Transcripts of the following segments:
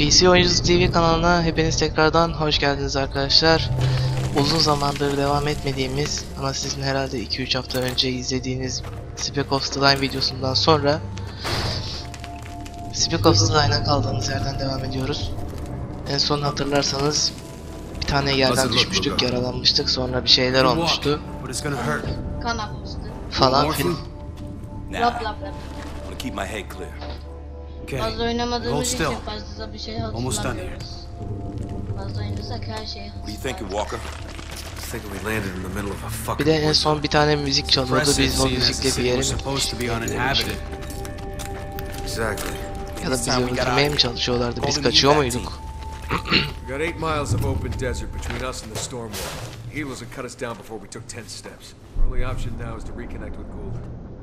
PC Oyuncusu TV kanalına hepiniz tekrardan hoş geldiniz arkadaşlar. Uzun zamandır devam etmediğimiz ama sizin herhalde 2-3 hafta önce izlediğiniz Spec Ops The Line videosundan sonra Spec Ops The Line'a kaldığımız yerden devam ediyoruz. En son hatırlarsanız bir tane yerden düşmüştük, yaralanmıştık, sonra bir şeyler olmuştu falan filan. Lap Nah, lap lap. I want to keep my head clear. Okay. Fazla oynamadığımız Hold için still. fazla bir şey Almost done here. hatırlamıyoruz. Fazla oynasak her şeyi What do you thinking, Walker? thinking we landed in the middle of a fucking Bir de en son bir tane müzik çalıyordu, biz o müzikle bir yere mi ya da bizi öldürmeye mi çalışıyorlardı, biz kaçıyor muyduk? We got eight miles of open desert between us and the storm wall. Healers would cut us down before we took ten steps. Our only option now is to reconnect with Gould.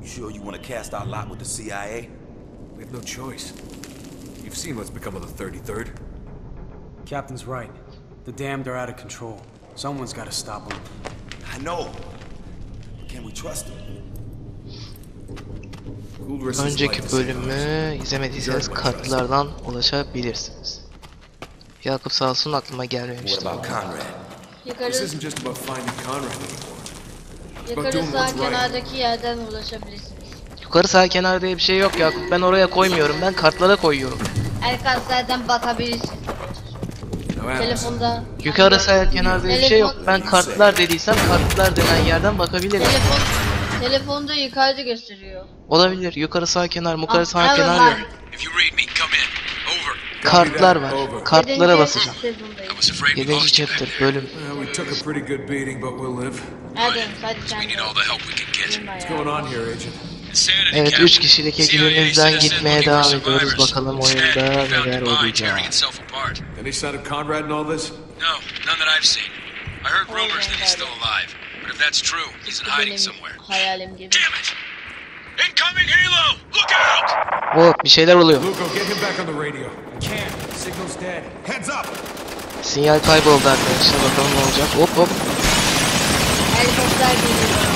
You sure you want to cast our lot with the CIA? We have no choice. You've seen what's become of the 33rd. Captain's right. The damned are out of control. Someone's got to stop them. I know. But can we trust life Önceki bölümü izlemediyseniz kartlardan ulaşabilirsiniz. Yakup sağ olsun aklıma What gelmemişti. about Conrad? This Yukarı, isn't just about finding Conrad anymore. yukarı doing sağ what's right. kenardaki yerden ulaşabilirsiniz. Yukarı sağ kenar diye bir şey yok Yakup. Ben oraya koymuyorum. Ben kartlara koyuyorum. Bakabilirsiniz. Now, Adams, Telefonda... Yukarı sağ kenar diye bir şey yok. Ben kartlar dediysem kartlar denen yerden bakabilirim. Telefon... Telefonda yukarıda gösteriyor. Olabilir. Yukarı sağ kenar, yukarı Ah, sağ evet, kenar yok. Kartlar var. Kartlara Yedinci basacağım. sezondayız. I was afraid we 7. lost you back chapter bölüm. well, we Evet Captain. 3 kişilik ekibimizden gitmeye devam ediyoruz. Bakalım oyunda neler olacak. tearing itself apart. Any sign of Conrad in all this? No, none that I've seen. I heard rumors that he's still alive. But if that's true, he's in hiding somewhere. hayalim gibi. Damn it! Incoming helo! Look out! Oh bir şeyler oluyor. Lugo, get him back on the radio. Can't. Signal's dead. Heads up! Sinyal kayboldu arkadaşlar. Bakalım ne olacak. Hop hop. Helikopter geliyor.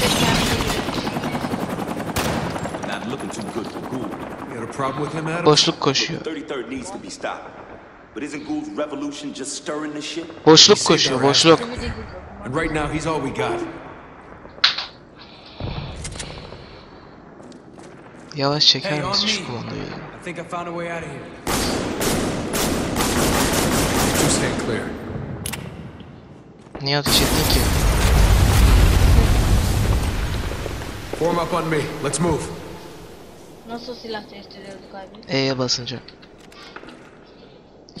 Tekrar geliyor. Not looking too good for Gould. You had a problem with him, Adams? Boşluk koşuyor. 33rd needs to be stopped. But isn't Gould's revolution just stirring the shit? Boşluk koşuyor. Boşluk. Bir de And right now, he's all we got. Yavaş çeker misin şu kumandayı? Niye ateş ettin ki? Form up on me. Let's move. Nasıl silah değiştiriyorduk abi? E'ye basınca.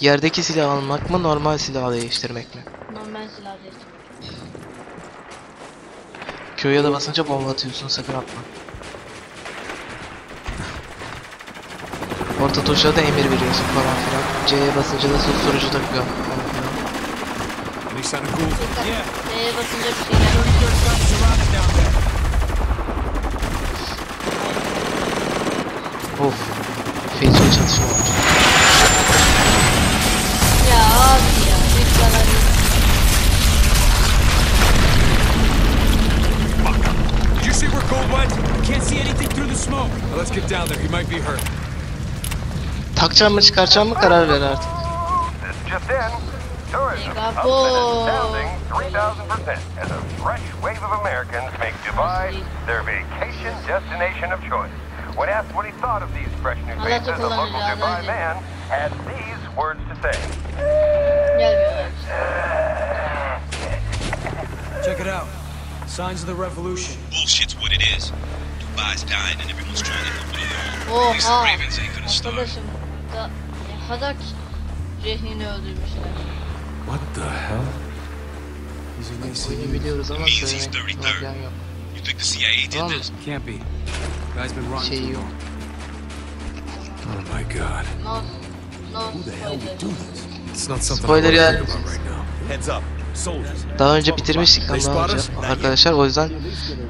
Yerdeki silah almak mı normal silah değiştirmek mi? Normal silah değiştiriyorduk. Q'ya da basınca bomba atıyorsun sakın atma. Orta tuşa da emir veriyorsun falan filan. C'ye basınca da susturucu takıyor. Yeah. D'ye basınca bir şeyler oluyor. Third got surrounded down there. Of. Feci çatışma oldu. Ya abi ya. Ne kadar Did you see where Gould went? Can't see anything through the smoke. Now let's get down there. He might be hurt. Takacağım mı çıkaracağım mı karar ver artık. Just in. Tourism up an Megapol. astounding 3,000% as a fresh wave of Americans make Dubai their vacation destination of choice. When asked what he thought of these fresh new I'll have to faces, a local Dubai man had these words to say. Check it out. Signs of the revolution. Bullshit's what it is. Dubai's dying and everyone's trying to help it along. At least the Oha. Ravens ain't gonna starve. Arkadaşım da ne kadar Rehin'i öldürmüşler. What the hell? Oyunu biliyoruz ama Means he's söylemek 33rd. You think the CIA did Tamam mı? this? Can't be. Guy's been rotten Şey too yok. Oh my god. No. No spoiler. It's not something Spoiler. Daha önce bitirmiştik ama arkadaşlar o yüzden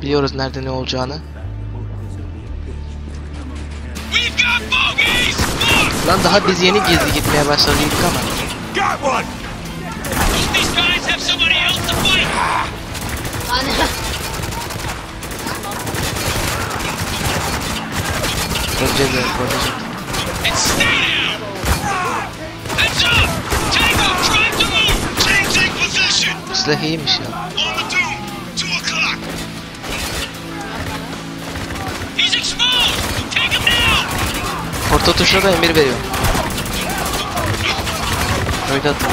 biliyoruz nerede ne olacağını. Lan daha biz yeni gizli gitmeye başladıydık ama. Got one! Don't these guys have somebody else to fight? Hani Öleceğiz ya, öleceğiz. And stay down! Heads up! Tango, drive to move! Changing position! Bu silah iyiymiş ya. On the dome! Two o'clock! He's exposed! Take him down! Orta tuşuna da emir veriyor. Öyle atın.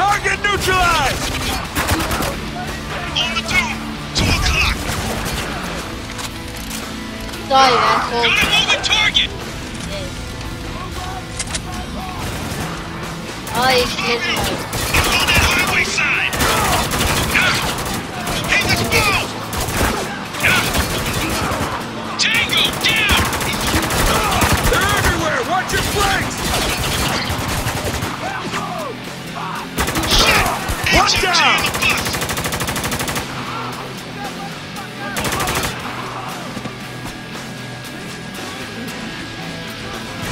Target neutralized! On the dome! Two o'clock! Daha iyi ben sol. Got a moving target! Ay işledim. On that highway side! He's exposed! Tango,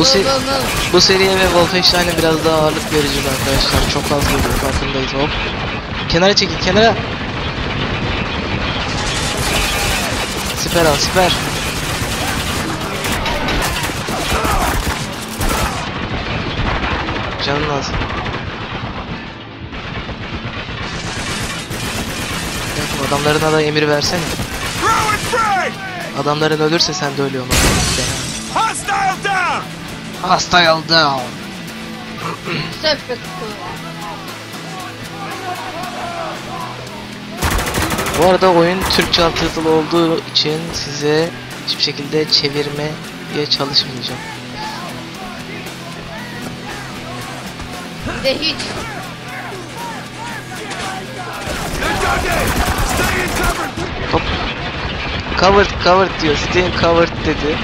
Bu, se Go, go, go. bu seriye ve Wolfenstein'e biraz daha ağırlık vereceğiz arkadaşlar. Çok az geliyor farkındayız hop. Kenara çekil kenara. Siper al siper. Canın. Ya, Adamlarına da emir versene. Adamların ölürse sen de ölüyorsun. Hostile down! Bu arada oyun Türkçe altyazılı olduğu için size hiçbir şekilde çevirmeye çalışmayacağım. De hiç. Hop. Covered, covered diyor. Stay covered dedi.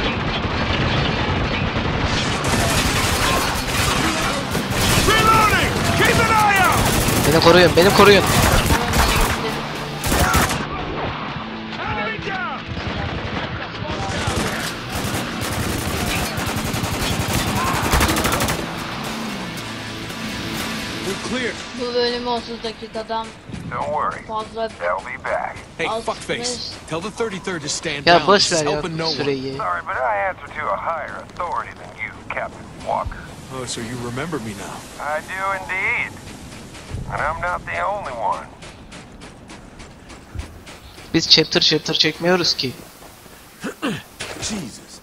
Beni koruyun, beni koruyun. Enemy down! We're clear. Bu bölümü 30 dakikadan Don't worry. fazla They'll be back. Hey, Alt- fuckface. Tell the 33rd to stand Ya down. boş This ver ya helping no one. süreyi. Sorry, but I answer to a higher authority than you, Captain Walker. Oh, so you remember me now. I do indeed. Biz chapter chapter çekmiyoruz ki. Jesus.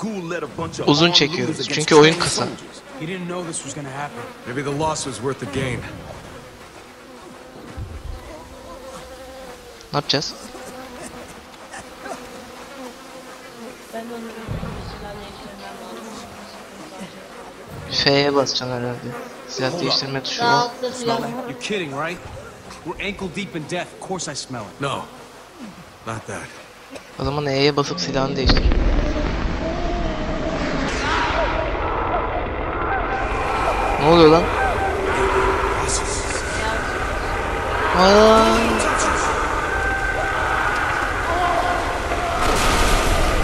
Ghoul led a bunch of Uzun çekiyoruz, çünkü oyun kısa. soldiers. He didn't know this was gonna happen. Maybe the loss was worth the gain. Ne yapacağız? F'ye basacaksın herhalde. Silah değiştirme tuşu o. You're kidding, right? We're ankle deep in death. Of course I smell it. No. Not that. O zaman E'ye basıp silahını değiştir. Ne oluyor lan? Aa!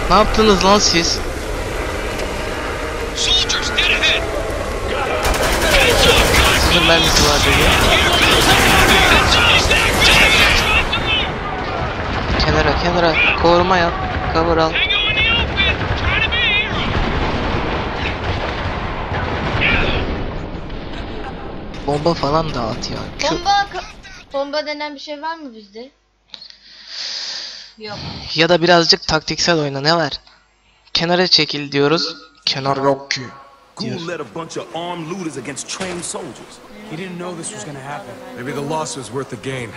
Ne yaptınız lan siz? Soldiers, dead ahead. Sizin mermisi var dedi. Kenara kenara koruma yap. Cover al. Bomba falan dağıt ya. Kü- Bomba, bomba denen bir şey var mı bizde? Yok. Ya da birazcık taktiksel oyna ne var? Kenara çekil diyoruz. Kenar yok ki. Ghoul led a bunch of armed looters against trained soldiers. He didn't know this was gonna happen. Maybe the loss was worth the gain.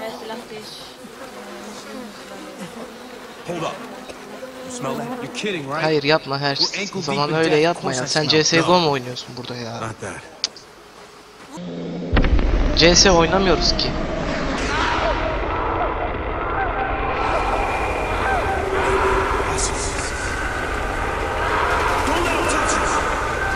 Her silah değiş. Hold up. You smell that? You're kidding, right? Hayır yapma her zaman öyle yapma ya. Sen I smell. CSGO mu oynuyorsun burada ya? Not that. CS oynamıyoruz ki.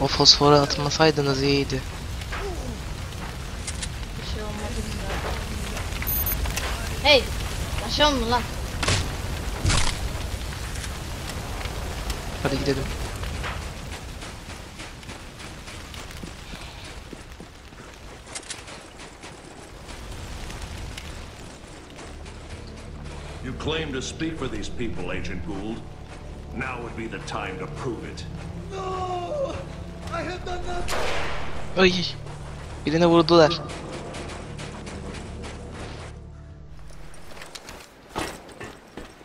O fosforu atmasaydınız iyiydi. Bir şey olmadı ki zaten. Hey! Yaşıyor mu lan? Hadi gidelim. You claim to speak for these people, Agent Gould. Now would be the time to prove it. Ay. Birine vurdular.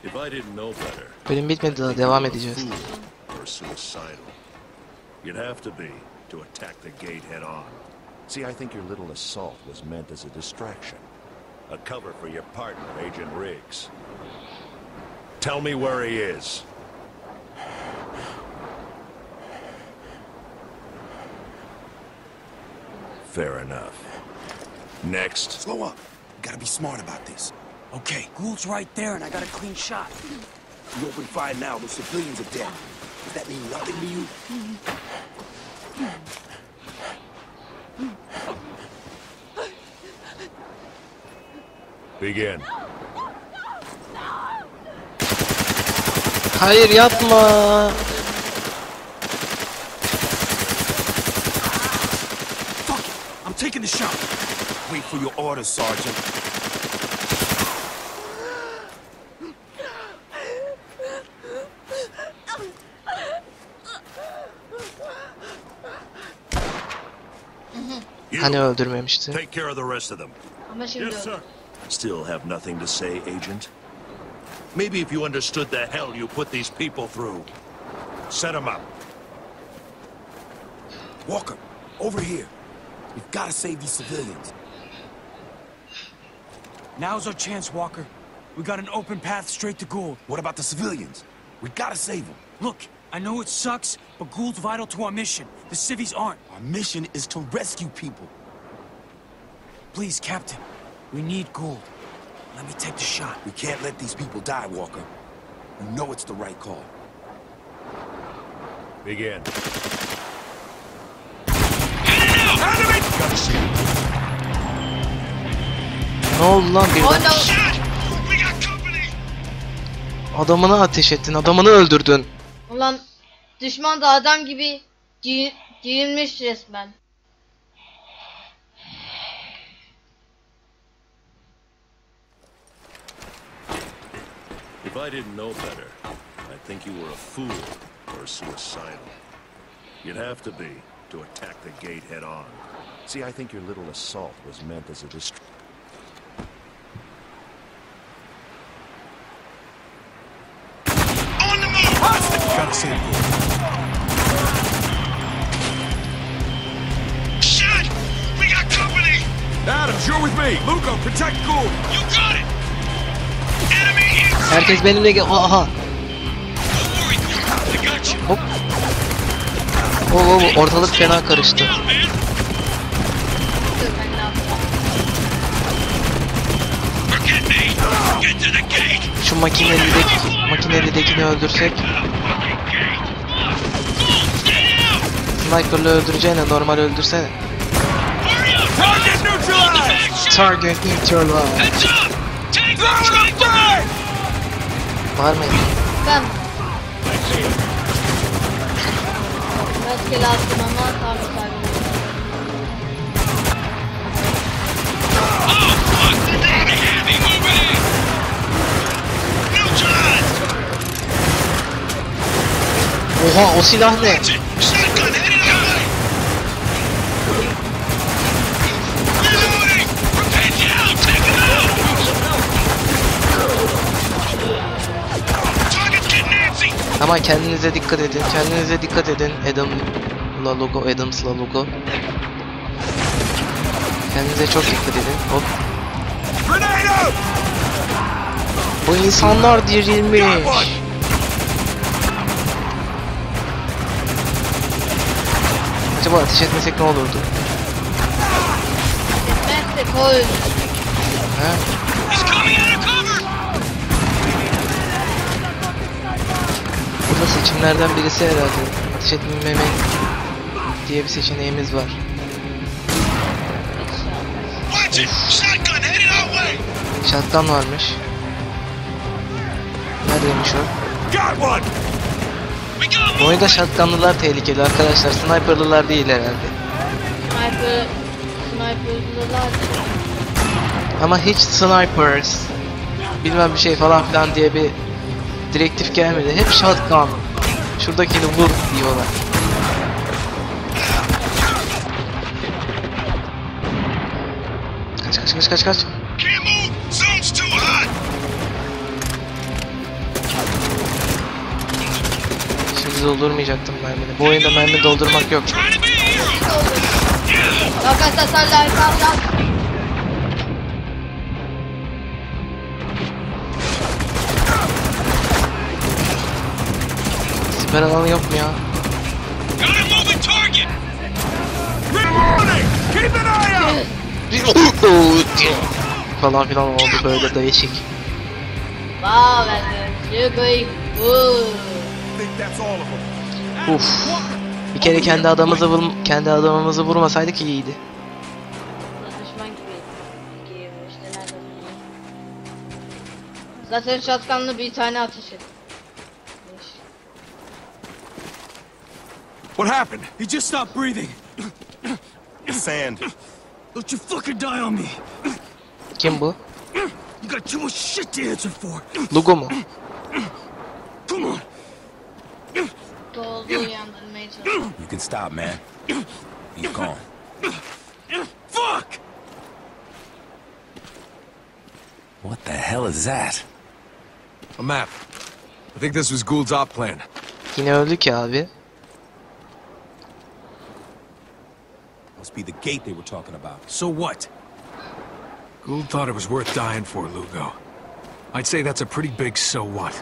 If didn't know better, Bölüm bitmedi daha devam edeceğiz. fool or suicidal. You'd have to be to attack the gate head on. See, I think your little assault was meant as a distraction. A cover for your partner, Agent Riggs. Tell me where he is. Fair enough. Next. Slow up. You gotta be smart about this. Okay, Gould's right there and I got a clean shot. You open fire now, the civilians are dead. Does that mean nothing to you? Begin. Hayır yapma. Fuck it. I'm taking the shot. Wait for your orders, Sergeant. You, Hani öldürmemişti. take care of the rest of them. Ama şimdi öldü. Still have nothing to say, Agent? Maybe if you understood the hell you put these people through. Set them up. Walker, over here. We've gotta save these civilians. Now's our chance, Walker. We got an open path straight to Gould. What about the civilians? We gotta save them. Look, I know it sucks, but Gould's vital to our mission. The civvies aren't. Our mission is to rescue people. Please, Captain. We need Gould. Let me take the shot. We can't let these people die, Walker. You know it's the right call. Begin. Ne oldu lan birden? Adamını ateş ettin. Adamını öldürdün. Ulan düşman da adam gibi giy giyinmiş resmen. If I didn't know better, I'd think you were a fool or suicidal. You'd have to be to attack the gate head on. See, I think your little assault was meant as a distraction. On the move! Gotta save Gould. Shit! We got company! Adams, you're with me. Lugo, protect Gould. You got it! Enemy in sight! Herkes benimle gel. Aha. Don't worry, Gould. I got you. Hop. Oo, oo, ortalık fena karıştı. The gate! Şu makinelideki makinelidekini öldürsek sniper'la öldüreceğine normal öldürsene. Target neutralized! Target neutralized. Bağırmayın. Ben Rastgele attım ama tam Oha o silah ne? Ama kendinize dikkat edin. Kendinize dikkat edin. Adam'la logo, Adams'la logo. Kendinize çok dikkat edin. Hop. Bu insanlar dirilmiş. Acaba ateş etmesek ne olurdu? Etmezse koy. Ha? He's coming out of cover! Burada seçimlerden birisi herhalde. Ateş etmeme diye bir seçeneğimiz var. Shotgun headed our way! Shotgun varmış. Neredeymiş o? Bu oyunda shotgunlılar tehlikeli arkadaşlar. Sniperlılar değil herhalde. Sniper... Sniper'lılar. Ama hiç snipers bilmem bir şey falan filan diye bir direktif gelmedi. Hep shotgun. Şuradakini vur diyorlar. Kaç kaç! Şimdi doldurmayacaktım mermini. Bu oyunda mermi doldurmak yok. Siper alanı yok mu ya? Got a moving target! Reloading! Keep an eye out! falan filan oldu böyle değişik. Wow, ben de. Lugo'yu. Uuu. think that's all of them. Uf. Bir kere kendi adamımızı vur kendi adamımızı vurmasaydık iyiydi. Zaten shotgunlı bir tane ateş et. What happened? He just stopped breathing. Sand. Don't you fucking die on me. Kim bu? You got too much shit to answer for. Lugo mu? Come on. Doldu uyandırmaya çalışıyor. You can stop, man. He's gone. Fuck! What the hell is that? A map. I think this was Gould's op plan. Yine öldü ki abi. Must be the gate they were talking about. So what? Gould thought it was worth dying for, Lugo. I'd say that's a pretty big so what.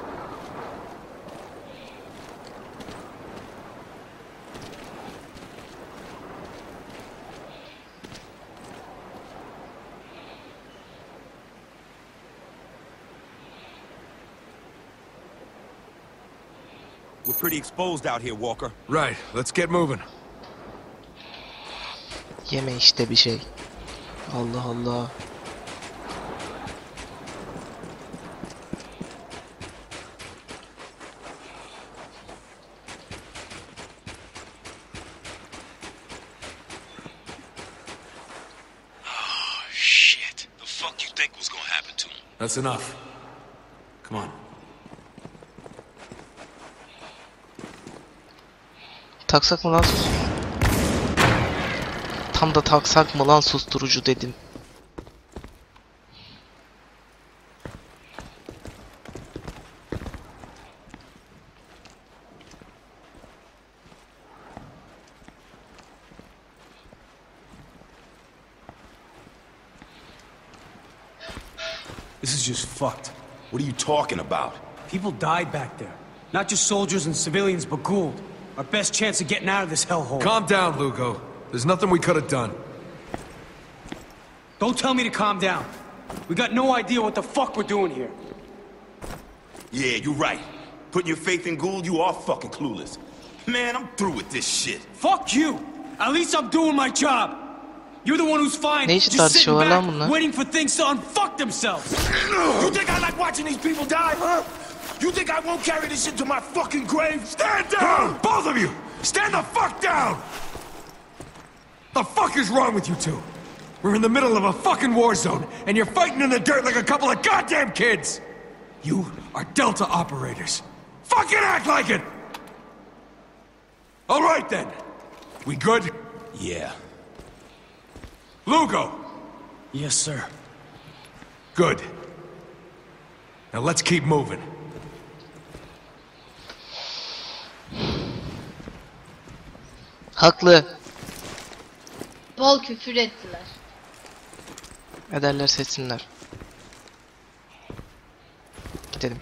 We're pretty exposed out here, Walker. Right, let's get moving. Yeme işte bir şey. Allah Allah. Oh, shit. The fuck you think was gonna happen to him? That's enough. Come on. Taksak mı lan sus? Tam da taksak mı lan susturucu dedim. This is just fucked. What are you talking about? People died back there. Not just soldiers and civilians, but Gould. Our best chance of getting out of this hellhole. Calm down, Lugo. There's nothing we could have done. Don't tell me to calm down. We got no idea what the fuck we're doing here. Yeah, you're right. Putting your faith in Gould, you are fucking clueless. Man, I'm through with this shit. Fuck you! At least I'm doing my job. You're the one who's fine, Ne için just sitting tartışıyorlar lan back, waiting for things to unfuck themselves. You think I like watching these people die, huh? You think I won't carry this shit to my fucking grave? Stand down! Both of you! Stand the fuck down! What the fuck is wrong with you two? We're in the middle of a fucking war zone, and you're fighting in the dirt like a couple of goddamn kids! You are Delta operators. Fucking act like it! All right then. We good? Yeah. Lugo! Yes, sir. Good. Now let's keep moving. Haklı. Bol küfür ettiler. Ederler seçsinler. Gidelim.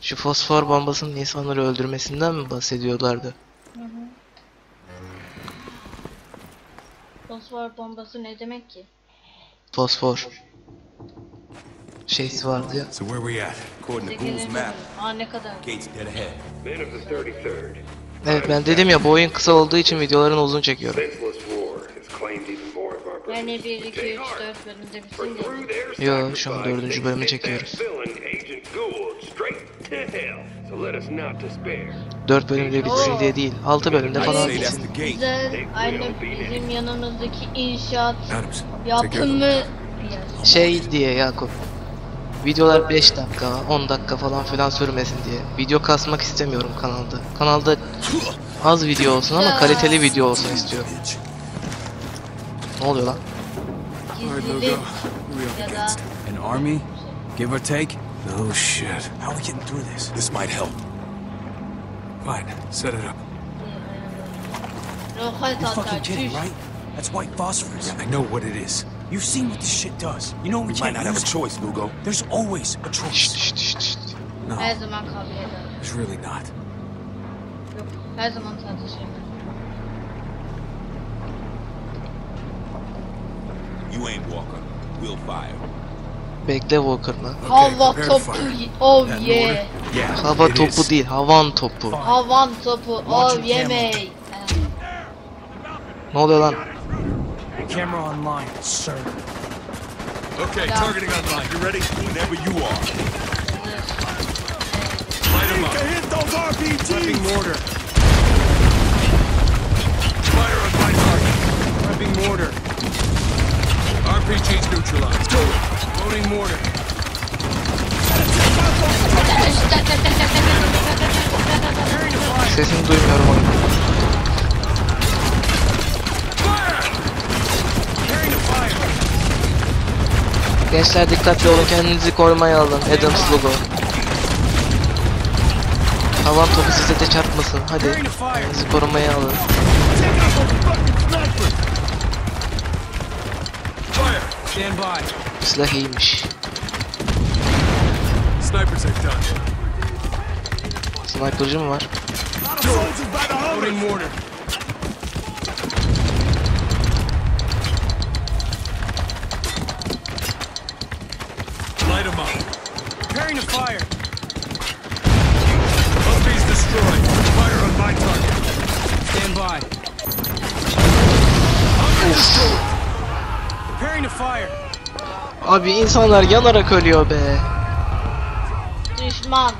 Şu fosfor bombasının insanları öldürmesinden mi bahsediyorlardı? Fosfor su ne demek ki? Fosfor. Şeysi vardı ya. So where we at? According to Ghoul's map, Aa ne kadar? gates dead ahead. Men of the 33rd. Evet ben dedim ya bu oyun kısa olduğu için videolarını uzun çekiyorum. Yani 1, 2, 3, 4 bölümde bitsin de. Yo şu an dördüncü bölümü çekiyoruz. Villain Agent Gould straight to hell. So let us not despair. 4 bölümde bitsin diye değil. 6 bölümde falan bitsin. Güzel, aynı bizim yanımızdaki inşaat yapımı. Şey diye Yakup. Videolar 5 dakika, 10 dakika falan filan sürmesin diye. Video kasmak istemiyorum kanalda. Kanalda az video olsun ama kaliteli video olsun istiyorum. Ne oluyor lan? Gizlilik ya da An army? Give or take? No shit. How are we getting through this? This might help. Fine, set it up. You're fucking kidding, right? That's white phosphorus. I know what it is. You've seen what this shit does. You know we, We can't might not have a choice, Lugo. There's always a choice. Şşt, şşt, şşt. No, Her zaman kavga eder. there's really not. Yok, her zaman tartışırlar. You ain't Walker. We'll fire. Bekle Walker mı? Hava topu. Oh yeah. Hava it topu is. değil, havan topu. Havan topu. Oh yemeği. Ne oluyor lan? Camera online, sir. Okay, Yeah. targeting online. You ready? Whenever you are. Light them up. Hit those RPGs! Prepping mortar. Fire on my target. Prepping mortar. RPG's neutralized. Loading mortar. Sesini duymuyorum oyun. Gençler dikkatli olun kendinizi korumaya alın. Adams logo. Havan topu size de çarpmasın. Hadi kendinizi korumaya alın. Silah iyiymiş. Sniper'cı mı var? Abi insanlar yanarak ölüyor be. Düşman.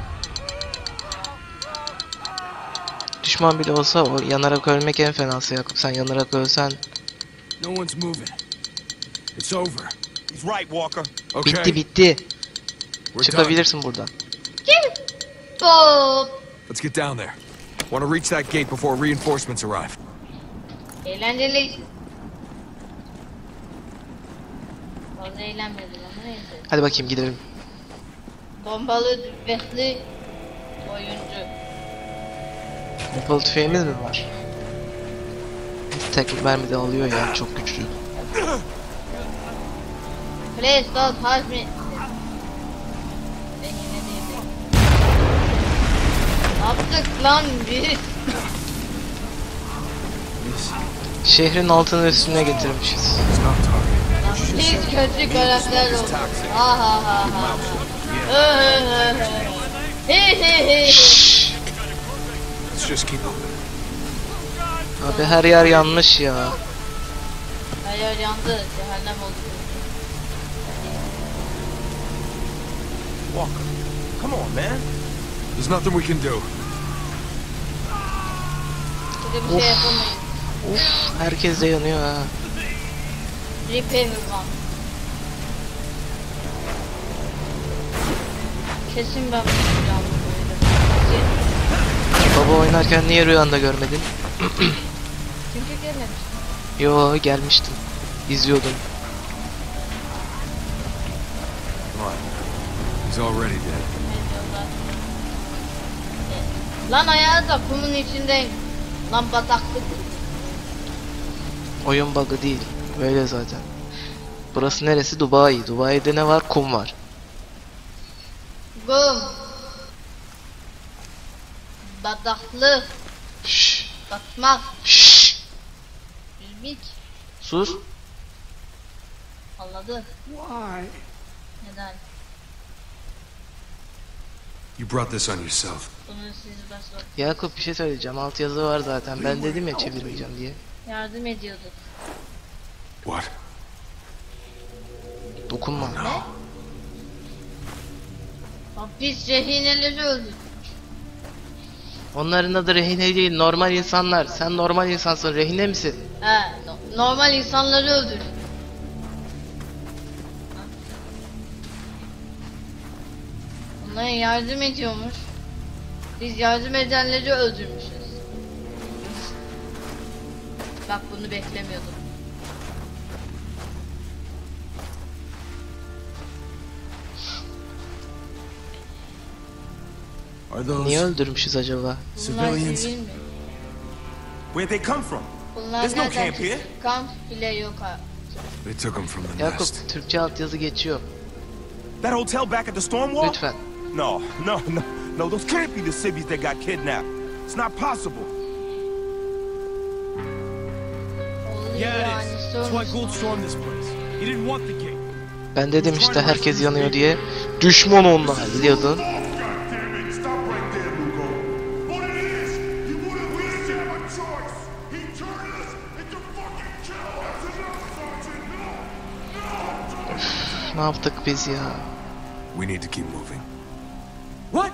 Düşman bile olsa o yanarak ölmek en fenası Yakup. Sen yanarak ölsen No one's moving. It's over. He's right, Walker. Okay, bitti bitti. we're done. Çıkabilirsin buradan. Hop. Let's get down there. Want to reach that gate before reinforcements arrive. Eğlenceli. Fazla eğlenmedim ama neyse. Hadi bakayım gidelim. Bombalı düzbekli oyuncu. Pompalı tüfeğimiz mi var? Tek mermi de alıyor ya çok güçlü. Please don't touch me. Yaptık lan biz? Şehrin altını üstüne getirmişiz. Biz kötü karakter olduk. Ha ha ha ha. Just keep moving. Abi her yer yanmış ya. Hayır yandı. Cehennem oldu. Walker, come on, man. There's nothing we can do. Şey yapamayız. Uf herkes de yanıyor ha. Repair One. Kesin ben bunu yapacağım böyle. Baba oynarken niye rüyanda görmedin? Çünkü gelmemiştim. Yo gelmiştim. İzliyordum. He's already dead. Lan ayağı da kumun içindeyim. Lan bataklık. Oyun bug'ı değil. Böyle zaten. Burası neresi? Dubai. Dubai'de ne var? Kum var. Gum. Bataklık. Şşş. Batmak. Şşş. Bilmik. Sus. Anladı. Why? Neden? You brought this on yourself. Yakup bir şey söyleyeceğim. Alt yazı var zaten. Ben dedim ya çevirmeyeceğim diye. yardım ediyorduk. What? Dokunma. Bak biz rehineleri öldürdük. Onların adı rehine değil, normal insanlar. Sen normal insansın, rehine misin? He, no- normal insanları öldürdük. Onlara yardım ediyormuş. Biz yardım edenleri öldürmüşüz. Bak bunu beklemiyordum. Are those Niye öldürmüşüz acaba? Bunlar civilians? sivil mi? Where'd they come from? Bunlar There's no nereden camp here. Kamp bile yok ha. They took them from the Yakup, nest. Türkçe altyazı geçiyor. That hotel back at the storm wall? Lütfen. No, no, no, no. Those can't be the civvies that got kidnapped. It's not possible. Yeah, it is. That's why. Gould stormed this place. He didn't want the gate. Ben dedim işte herkes yanıyor diye. Düşman onlar diyordun. Sergeant. No, no. Ne yaptık biz ya? We need to keep moving. What?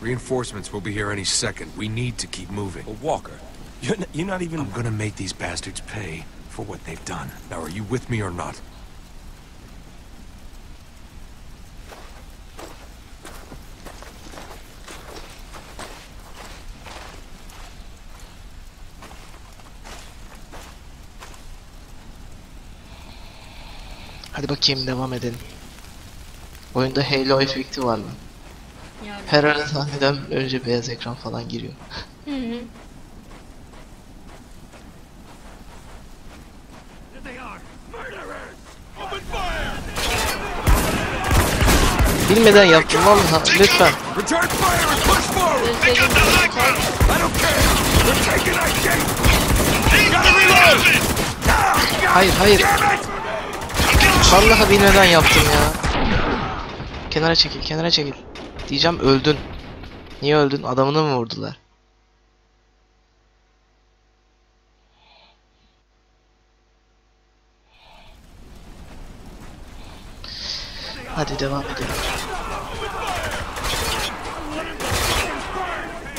Reinforcements will be here any second. We need to keep moving. But Walker, you're, you're not even... I'm gonna make these bastards pay for what they've done. Now, are you with me or not? Hadi bakayım devam edelim. Oyunda Halo efekti var mı? Yani. Her ara sahneden önce beyaz ekran falan giriyor. Hı hı. Bilmeden yaptım vallahi lütfen. Hayır hayır. Vallahi bilmeden yaptım ya. Kenara çekil kenara çekil. Diyeceğim öldün. Niye öldün? Adamını mı vurdular? Hadi devam edelim.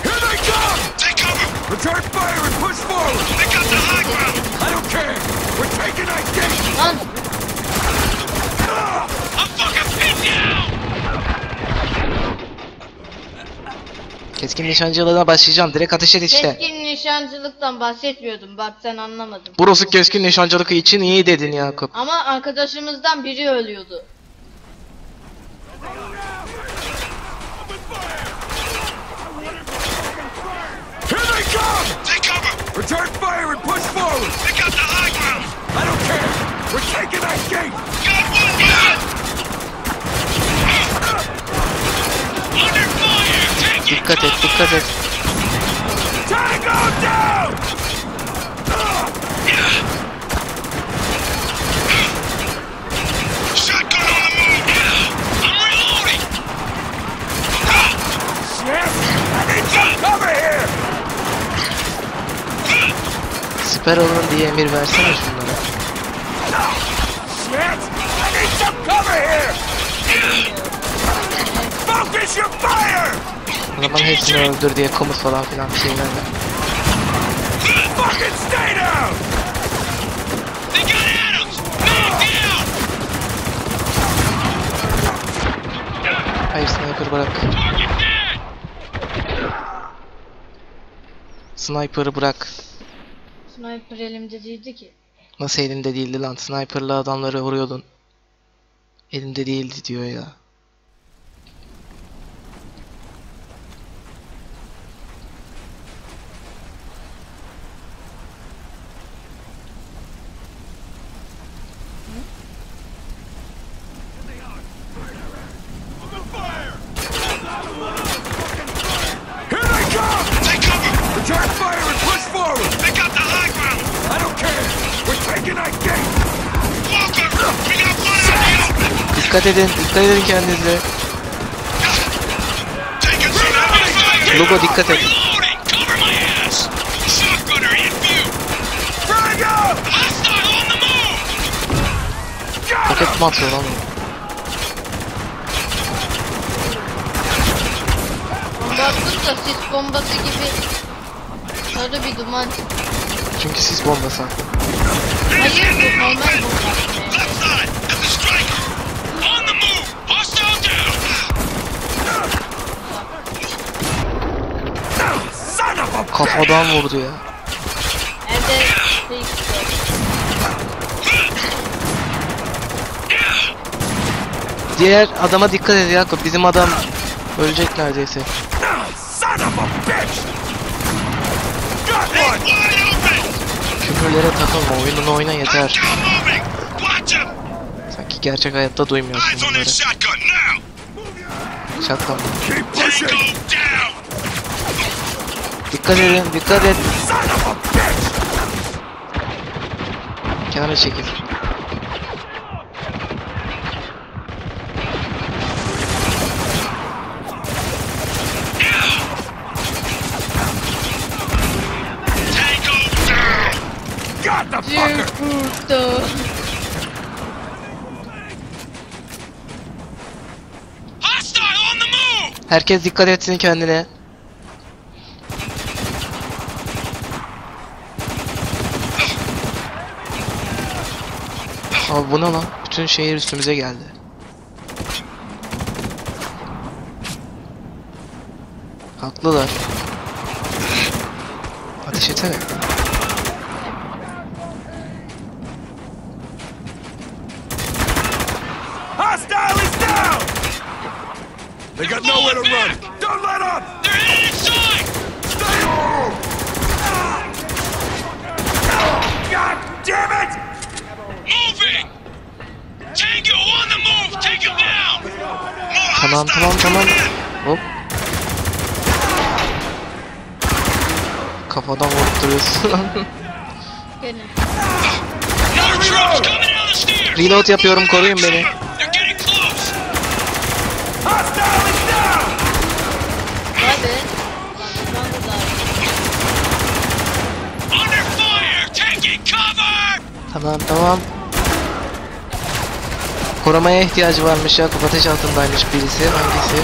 Here they come! Take cover! Return fire and push forward! They got the high ground! I don't care! We're taking that gate! Lan I'm fucking pinned down! Keskin nişancılığına başlayacağım. Direkt ateş et işte. keskin nişancılıktan bahsetmiyordum. Bak sen anlamadın. Burası keskin nişancılık için iyi dedin Yakup. Ama arkadaşımızdan biri ölüyordu. Here they come! Take cover! Return fire and push forward! They got the high ground! I don't care! We're taking that gate! Got one man! Under fire! Take it! Dikkat et dikkat et. Siper alın diye emir versene şunlara. Focus your fire! Zaman hepsini öldür diye komut falan filan bir şeyler ver. Fucking stay down! They got Adams! Man down! Hayır sniper bırak. Sniper'ı bırak. Sniper elimde değildi ki. Nasıl elinde değildi lan? Sniper'la adamları vuruyordun. Elimde değildi diyor ya. Dikkat edin, dikkat edin kendinize. Lugo dikkat et. Roket mi atıyor lan? attık da sis bombası gibi. Sarı bir duman. Çünkü sis bombası. Hayır bu normal bomba. Kafadan vurdu ya. Evde şey. Diğer adama dikkat et Yakup. Bizim adam ölecek neredeyse. Küfürlere takılma. Oyununu oyna yeter. Sanki gerçek hayatta duymuyorsun bunları. shotgun now. Şatkan. Keep Tango pushing! down. Dikkat edin, dikkat et. Kenara çekil. Herkes dikkat etsin kendine. Abi bu ne lan? Bütün şehir üstümüze geldi. Haklılar. Ateş etsene. Hostile is down! They got nowhere to run! Don't let up! They're headed inside. Stay home! God damn it! Moving. Tango on the move. Take him down. More Tamam tamam tamam. Hop. Kafadan vurup duruyorsun. Reload yapıyorum koruyun beni. They're getting close. Hostile is down! Vay be. Lan buradan da daha iyi. Under fire. Taking cover. Tamam tamam. Korumaya ihtiyacı varmış ya. Ateş altındaymış birisi. Hangisi?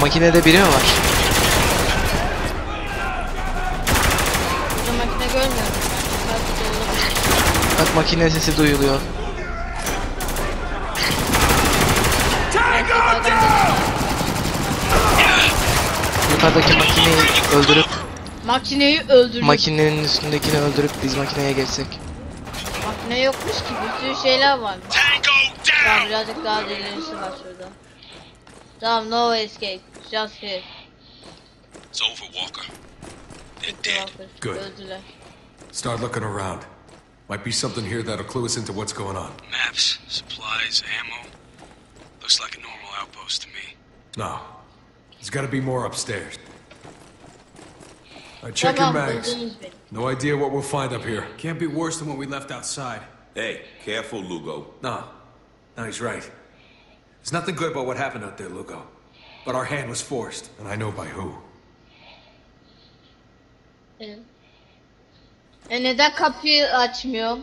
Makinede biri mi var? Burada makine görmüyorum. Bak makine sesi duyuluyor. Yukarıdaki makineyi öldürüp Makineyi öldürdük. makinenin üstündekini öldürüp biz makineye geçsek. Makine yokmuş ki bir sürü şeyler var. Tango Tamam down. birazcık daha derinisi var şurada. Tamam no escape. Just here. It's over, Walker. They're dead. Good. Öldüler. Start looking around. Might be something here that'll clue us into what's going on. Maps, supplies, ammo. Looks like a normal outpost to me. No. There's gotta be more upstairs. I check Tamam your mags. No idea what we'll find up here. Can't be worse than what we left outside. Hey, careful, Lugo. No. No, he's right. There's nothing good about what happened out there, Lugo. But our hand was forced. And I know by who. Evet. E neden kapıyı açmıyorum?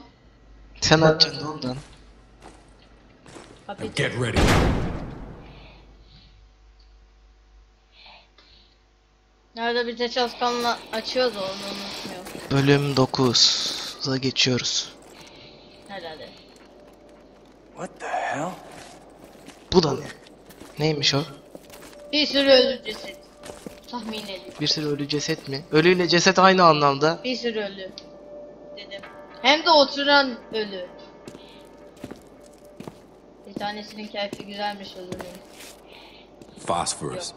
Sen açacaksın ondan. Kapıyı Get ready. Nerede bir de çalışkanla açıyordu onu unutmuyorum. Bölüm 9'a geçiyoruz. What the hell? Bu da ne? Neymiş o? Bir sürü ölü ceset. Tahmin edin. Bir sürü ölü ceset mi? Ölüyle ceset aynı anlamda. Bir sürü ölü. Dedim. Hem de oturan ölü. Bir tanesinin keyfi güzelmiş ölünün. Phosphorus.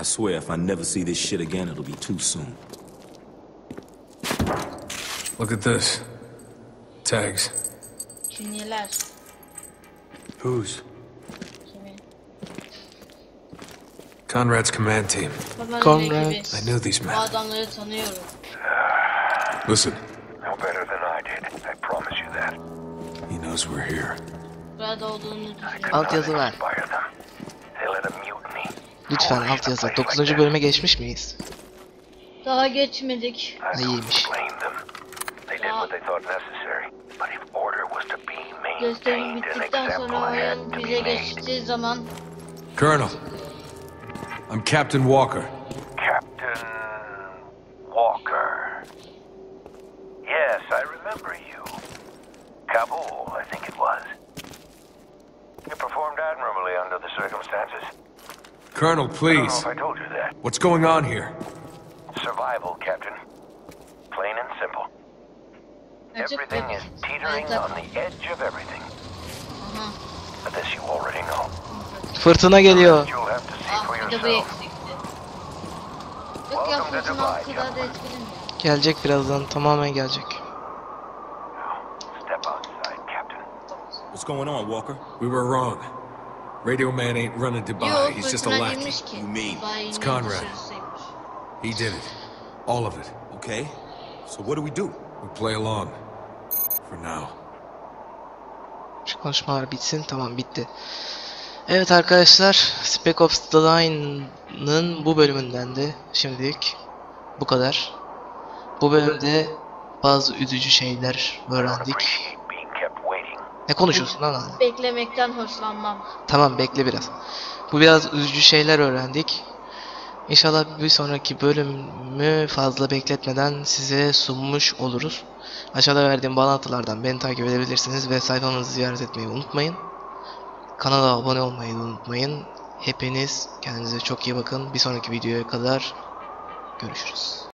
I swear if I never see this shit again, it'll be too soon. Look at this. Tags. Künyeler. Whose? Kimin? Conrad's command team. Conrad. I knew these men. adamları tanıyorum. Listen, No better than I did. I promise you that. You know, knows we're here. Burada olduğunu düşünüyorum. Alt yazı var. Inspire them. They led a mutiny. Lütfen alt yazı. 9. bölüme geçmiş miyiz? Daha geçmedik. Don't İyiymiş. Gösterim bittikten sonra example oyun bize geçtiği zaman Colonel, I'm Captain Walker. Captain Walker. Yes, I remember you. Kabul, I think it was. You performed admirably under the circumstances. Colonel, I don't know please. if I told you that. What's going on here? Survival, Captain. Plain and simple. Everything is teetering on the edge of everything. But this you already know. Fırtına geliyor. You'll have to see for Ah bir de bu yourself. eksikti. Yok ya fırtına o kadar da etkilemiyor. Gelecek birazdan. Tamamen gelecek. Step outside, Captain. What's going on, Walker? We were wrong. Radio man ain't running Dubai. Yok He's just a fırtına lackey. değilmiş ki. You mean? Dubai'nin It's Conrad. dışarısıymış. He did it. All of it. Okay. So what do we do? We play along. For now. Şu konuşmalar bitsin. Tamam bitti. Evet arkadaşlar. Spec Ops The Line'ın bu bölümünden de şimdilik bu kadar. Bu bölümde bazı üzücü şeyler öğrendik. Ne konuşuyorsun lan? Beklemekten hoşlanmam. Tamam bekle biraz. Bu biraz üzücü şeyler öğrendik. İnşallah bir sonraki bölümü fazla bekletmeden size sunmuş oluruz. Aşağıda verdiğim bağlantılardan beni takip edebilirsiniz ve sayfamızı ziyaret etmeyi unutmayın. Kanala abone olmayı unutmayın. Hepiniz kendinize çok iyi bakın. Bir sonraki videoya kadar görüşürüz.